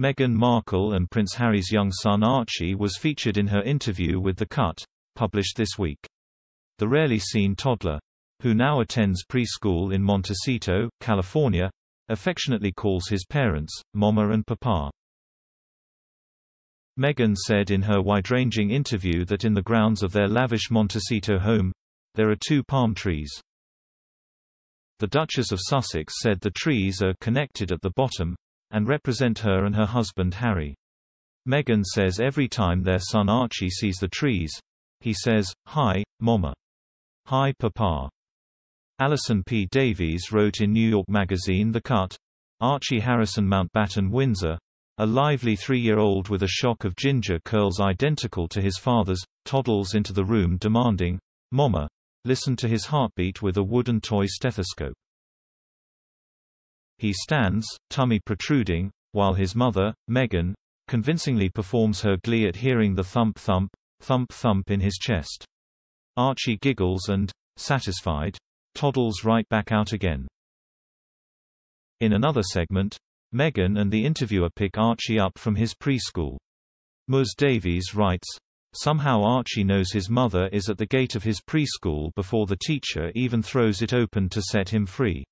Meghan Markle and Prince Harry's young son Archie was featured in her interview with The Cut, published this week. The rarely seen toddler, who now attends preschool in Montecito, California, affectionately calls his parents, Mama and Papa. Meghan said in her wide-ranging interview that in the grounds of their lavish Montecito home, there are two palm trees. The Duchess of Sussex said the trees are connected at the bottom, and represent her and her husband Harry. Meghan says every time their son Archie sees the trees, he says, Hi, Mama. Hi Papa. Allison P. Davies wrote in New York Magazine The Cut, Archie Harrison Mountbatten Windsor, a lively three-year-old with a shock of ginger curls identical to his father's, toddles into the room demanding, Mama, listen to his heartbeat with a wooden toy stethoscope. He stands, tummy protruding, while his mother, Meghan, convincingly performs her glee at hearing the thump-thump, thump-thump in his chest. Archie giggles and, satisfied, toddles right back out again. In another segment, Meghan and the interviewer pick Archie up from his preschool. Ms. Davies writes, Somehow Archie knows his mother is at the gate of his preschool before the teacher even throws it open to set him free.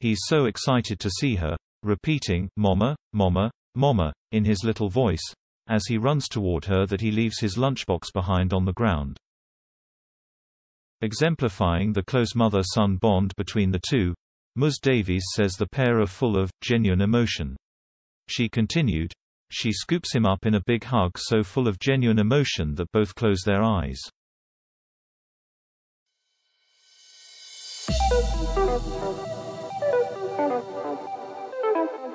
He's so excited to see her, repeating, Mama, Mama, Mama, in his little voice, as he runs toward her that he leaves his lunchbox behind on the ground. Exemplifying the close mother-son bond between the two, Ms. Davies says the pair are full of, genuine emotion. She continued, she scoops him up in a big hug so full of genuine emotion that both close their eyes.